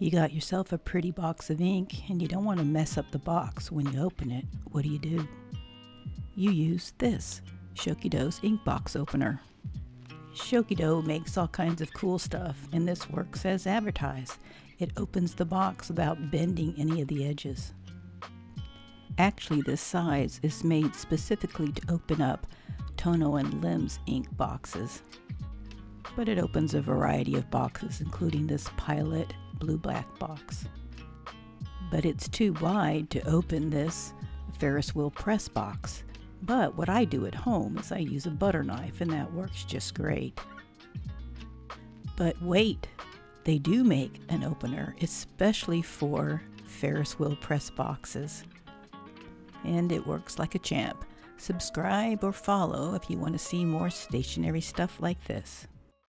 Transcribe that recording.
You got yourself a pretty box of ink and you don't want to mess up the box when you open it. What do you do? You use this Shokido's ink box opener. Shokido makes all kinds of cool stuff and this works as advertised. It opens the box without bending any of the edges. Actually, this size is made specifically to open up Tono and Lim's ink boxes. But it opens a variety of boxes, including this Pilot blue-black box. But it's too wide to open this Ferris wheel press box. But what I do at home is I use a butter knife and that works just great. But wait, they do make an opener, especially for Ferris wheel press boxes and it works like a champ. Subscribe or follow if you want to see more stationery stuff like this.